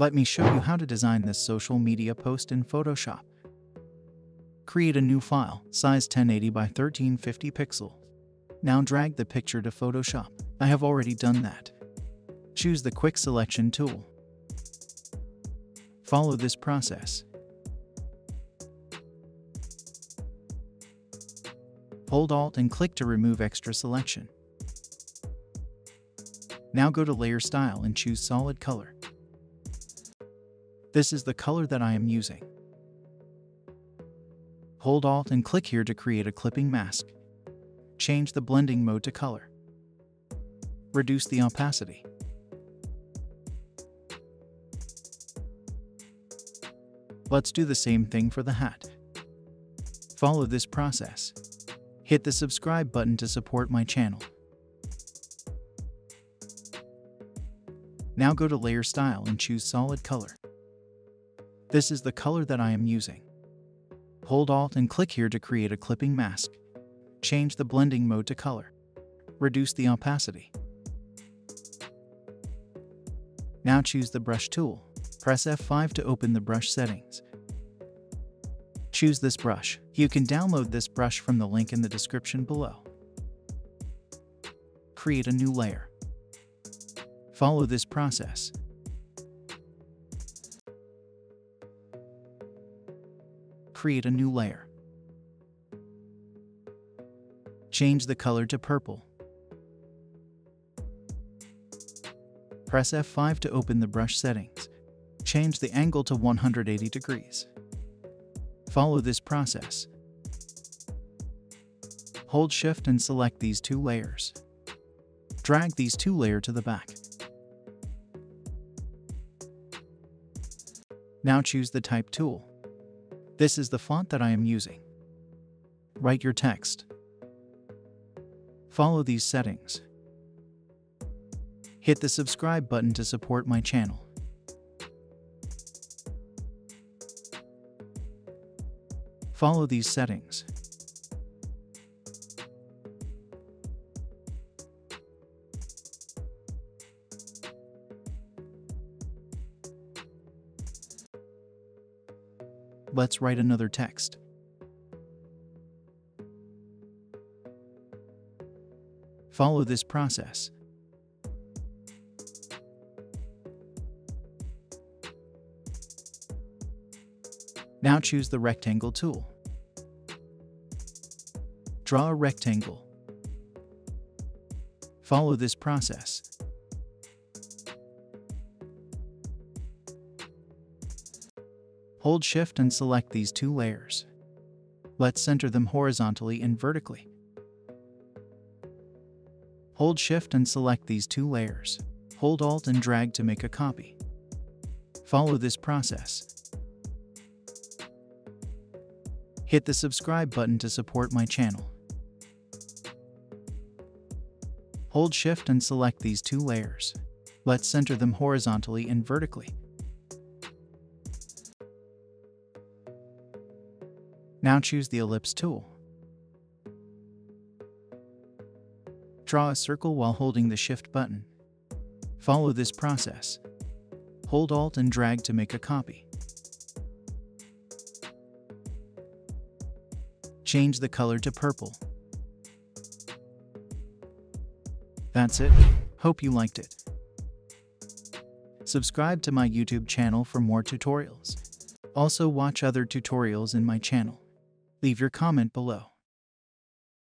Let me show you how to design this social media post in Photoshop. Create a new file, size 1080 by 1350 pixels. Now drag the picture to Photoshop. I have already done that. Choose the Quick Selection tool. Follow this process. Hold Alt and click to remove extra selection. Now go to Layer Style and choose Solid Color. This is the color that I am using. Hold Alt and click here to create a clipping mask. Change the blending mode to color. Reduce the opacity. Let's do the same thing for the hat. Follow this process. Hit the subscribe button to support my channel. Now go to Layer Style and choose Solid Color. This is the color that I am using. Hold Alt and click here to create a clipping mask. Change the blending mode to color. Reduce the opacity. Now choose the brush tool. Press F5 to open the brush settings. Choose this brush. You can download this brush from the link in the description below. Create a new layer. Follow this process. Create a new layer. Change the color to purple. Press F5 to open the brush settings. Change the angle to 180 degrees. Follow this process. Hold Shift and select these two layers. Drag these two layers to the back. Now choose the Type tool. This is the font that I am using. Write your text. Follow these settings. Hit the subscribe button to support my channel. Follow these settings. Let's write another text. Follow this process. Now choose the Rectangle tool. Draw a rectangle. Follow this process. Hold Shift and select these two layers. Let's center them horizontally and vertically. Hold Shift and select these two layers. Hold Alt and drag to make a copy. Follow this process. Hit the subscribe button to support my channel. Hold Shift and select these two layers. Let's center them horizontally and vertically. Now choose the Ellipse tool. Draw a circle while holding the Shift button. Follow this process. Hold Alt and drag to make a copy. Change the color to purple. That's it. Hope you liked it. Subscribe to my YouTube channel for more tutorials. Also watch other tutorials in my channel. Leave your comment below.